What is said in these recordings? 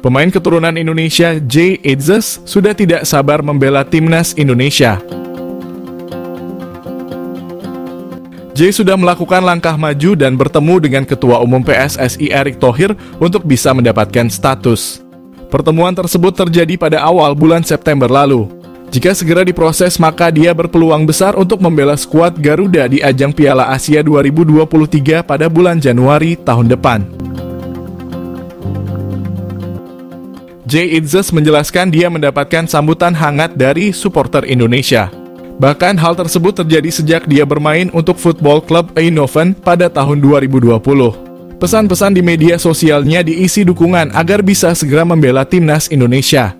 Pemain keturunan Indonesia Jay Idzes sudah tidak sabar membela timnas Indonesia. Jay sudah melakukan langkah maju dan bertemu dengan Ketua Umum PSSI Erick Thohir untuk bisa mendapatkan status. Pertemuan tersebut terjadi pada awal bulan September lalu. Jika segera diproses maka dia berpeluang besar untuk membela skuad Garuda di ajang Piala Asia 2023 pada bulan Januari tahun depan. Jay Idzes menjelaskan dia mendapatkan sambutan hangat dari supporter Indonesia. Bahkan hal tersebut terjadi sejak dia bermain untuk Football Club Eindhoven pada tahun 2020. Pesan-pesan di media sosialnya diisi dukungan agar bisa segera membela timnas Indonesia.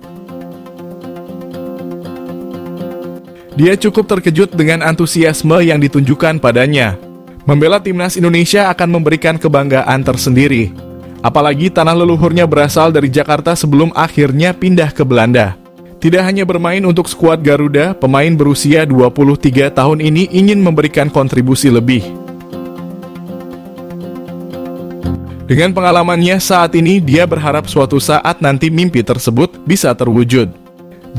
Dia cukup terkejut dengan antusiasme yang ditunjukkan padanya. Membela timnas Indonesia akan memberikan kebanggaan tersendiri. Apalagi tanah leluhurnya berasal dari Jakarta sebelum akhirnya pindah ke Belanda. Tidak hanya bermain untuk skuad Garuda, pemain berusia 23 tahun ini ingin memberikan kontribusi lebih. Dengan pengalamannya saat ini, dia berharap suatu saat nanti mimpi tersebut bisa terwujud.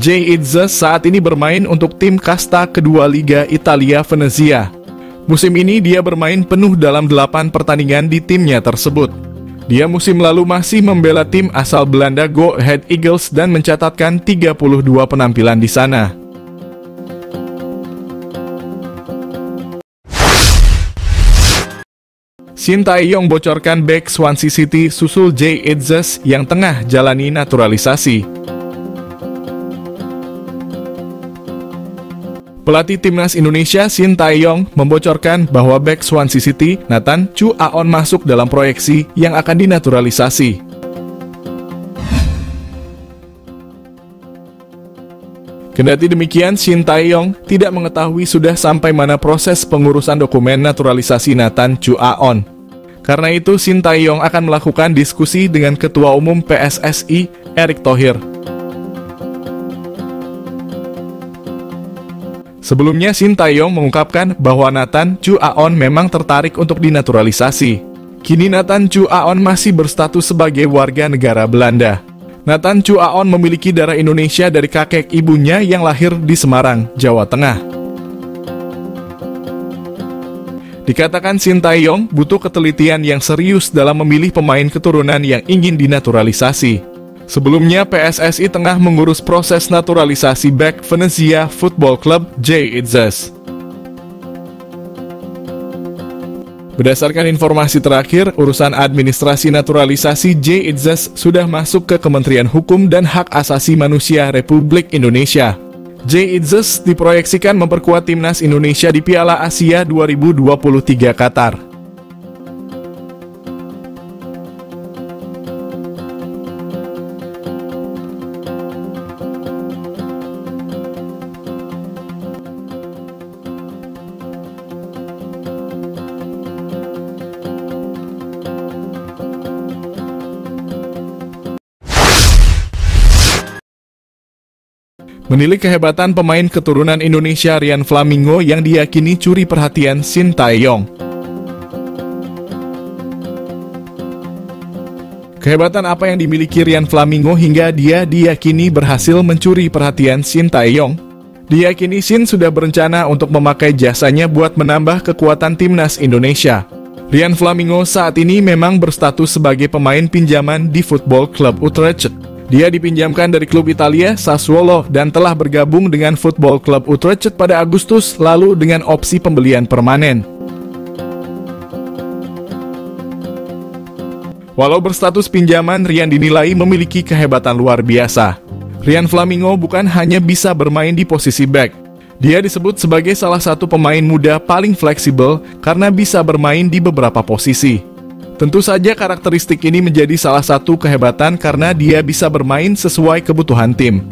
Jay Idzes saat ini bermain untuk tim kasta kedua Liga Italia Venezia. Musim ini dia bermain penuh dalam 8 pertandingan di timnya tersebut. Dia musim lalu masih membela tim asal Belanda Go Ahead Eagles dan mencatatkan 32 penampilan di sana. Shin Tae-yong bocorkan back Swansea City susul Jay Idzes yang tengah jalani naturalisasi. Pelatih timnas Indonesia Shin Tae-yong membocorkan bahwa back Swansea City Nathan Chu Aon masuk dalam proyeksi yang akan dinaturalisasi. Kendati demikian, Shin Tae-yong tidak mengetahui sudah sampai mana proses pengurusan dokumen naturalisasi Nathan Chu Aon. Karena itu, Shin Tae-yong akan melakukan diskusi dengan Ketua Umum PSSI, Erick Thohir. Sebelumnya, Shin Tae-yong mengungkapkan bahwa Nathan Chu Aon memang tertarik untuk dinaturalisasi. Kini Nathan Chu Aon masih berstatus sebagai warga negara Belanda. Nathan Chu Aon memiliki darah Indonesia dari kakek ibunya yang lahir di Semarang, Jawa Tengah. Dikatakan Shin Tae-yong butuh ketelitian yang serius dalam memilih pemain keturunan yang ingin dinaturalisasi. Sebelumnya, PSSI tengah mengurus proses naturalisasi back Venezia Football Club J. Itzes. Berdasarkan informasi terakhir, urusan administrasi naturalisasi J. Itzes sudah masuk ke Kementerian Hukum dan Hak Asasi Manusia Republik Indonesia. J. Itzes diproyeksikan memperkuat timnas Indonesia di Piala Asia 2023 Qatar. Menilik kehebatan pemain keturunan Indonesia Rian Flamingo yang diyakini curi perhatian Shin Tae-yong. Kehebatan apa yang dimiliki Rian Flamingo hingga dia diyakini berhasil mencuri perhatian Shin Tae-yong? Diyakini Shin sudah berencana untuk memakai jasanya buat menambah kekuatan timnas Indonesia. Rian Flamingo saat ini memang berstatus sebagai pemain pinjaman di Football Club Utrecht. Dia dipinjamkan dari klub Italia Sassuolo dan telah bergabung dengan Football Club Utrecht pada Agustus lalu dengan opsi pembelian permanen. Walau berstatus pinjaman, Rian dinilai memiliki kehebatan luar biasa. Rian Flamingo bukan hanya bisa bermain di posisi back. Dia disebut sebagai salah satu pemain muda paling fleksibel karena bisa bermain di beberapa posisi. Tentu saja karakteristik ini menjadi salah satu kehebatan karena dia bisa bermain sesuai kebutuhan tim.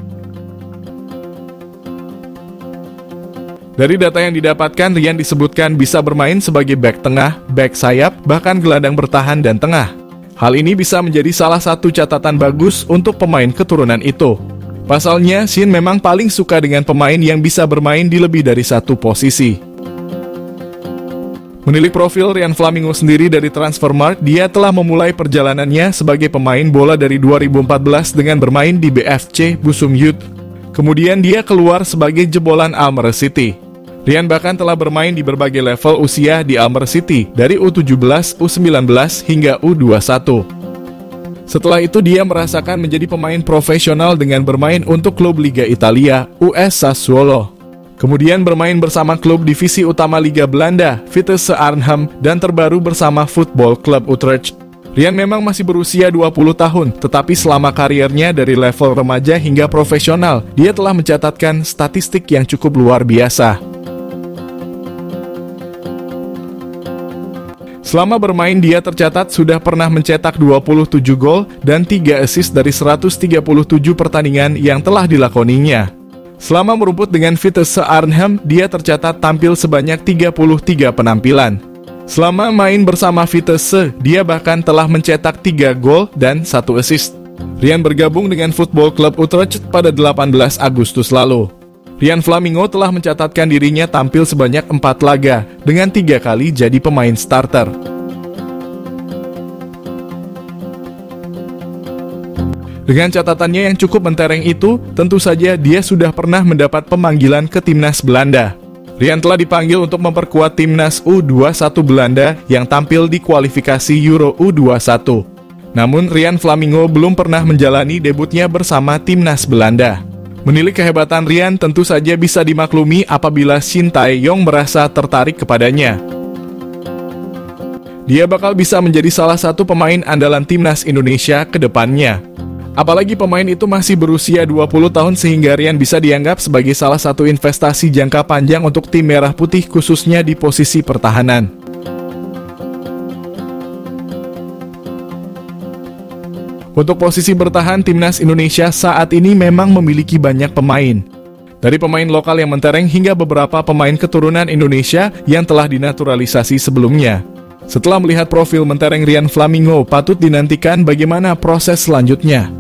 Dari data yang didapatkan, Rian disebutkan bisa bermain sebagai back tengah, back sayap, bahkan gelandang bertahan dan tengah. Hal ini bisa menjadi salah satu catatan bagus untuk pemain keturunan itu. Pasalnya, Shin memang paling suka dengan pemain yang bisa bermain di lebih dari satu posisi. Menilik profil Rian Flamingo sendiri dari Transfermarkt, dia telah memulai perjalanannya sebagai pemain bola dari 2014 dengan bermain di BFC Busum Youth. Kemudian dia keluar sebagai jebolan Almer City. Rian bahkan telah bermain di berbagai level usia di Almer City, dari U17, U19, hingga U21. Setelah itu dia merasakan menjadi pemain profesional dengan bermain untuk klub Liga Italia, US Sassuolo. Kemudian bermain bersama klub divisi utama Liga Belanda, Vitesse Arnhem, dan terbaru bersama Football Club Utrecht. Rian memang masih berusia 20 tahun, tetapi selama karirnya dari level remaja hingga profesional, dia telah mencatatkan statistik yang cukup luar biasa. Selama bermain dia tercatat sudah pernah mencetak 27 gol dan 3 assist dari 137 pertandingan yang telah dilakoninya. Selama merumput dengan Vitesse Arnhem, dia tercatat tampil sebanyak 33 penampilan. Selama main bersama Vitesse, dia bahkan telah mencetak 3 gol dan 1 assist. Rian bergabung dengan Football Club Utrecht pada 18 Agustus lalu. Rian Flamingo telah mencatatkan dirinya tampil sebanyak 4 laga, dengan 3 kali jadi pemain starter. Dengan catatannya yang cukup mentereng itu, tentu saja dia sudah pernah mendapat pemanggilan ke timnas Belanda. Rian telah dipanggil untuk memperkuat timnas U21 Belanda yang tampil di kualifikasi Euro U21. Namun Rian Flamingo belum pernah menjalani debutnya bersama timnas Belanda. Menilik kehebatan Rian tentu saja bisa dimaklumi apabila Shin Tae-yong merasa tertarik kepadanya. Dia bakal bisa menjadi salah satu pemain andalan timnas Indonesia ke depannya. Apalagi pemain itu masih berusia 20 tahun sehingga Rian bisa dianggap sebagai salah satu investasi jangka panjang untuk tim merah putih khususnya di posisi pertahanan. Untuk posisi bertahan, timnas Indonesia saat ini memang memiliki banyak pemain. Dari pemain lokal yang mentereng hingga beberapa pemain keturunan Indonesia yang telah dinaturalisasi sebelumnya. Setelah melihat profil mentereng Rian Flamingo, patut dinantikan bagaimana proses selanjutnya.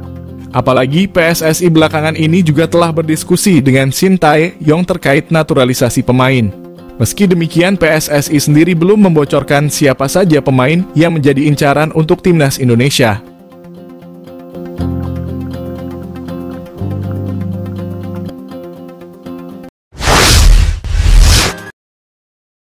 Apalagi PSSI belakangan ini juga telah berdiskusi dengan Shin Tae-yong terkait naturalisasi pemain. Meski demikian, PSSI sendiri belum membocorkan siapa saja pemain yang menjadi incaran untuk timnas Indonesia.